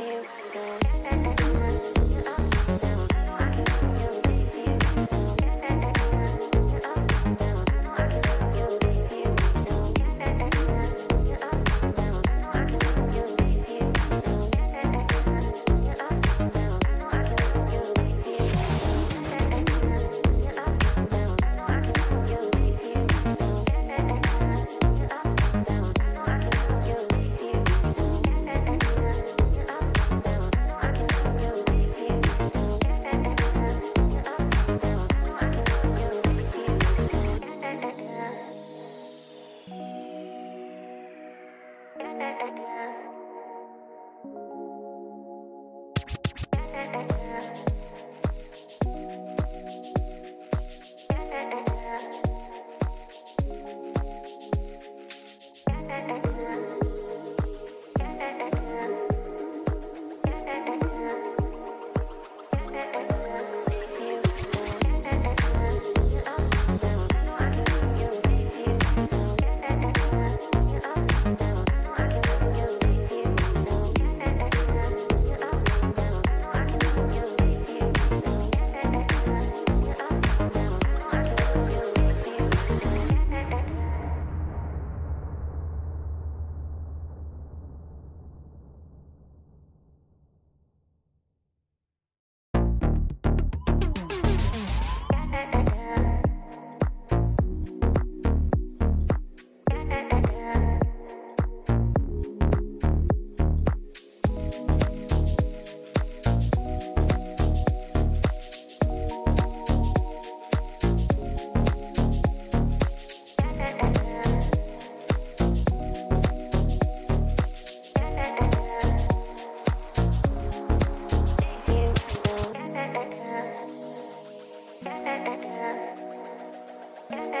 you. yeah. Gracias.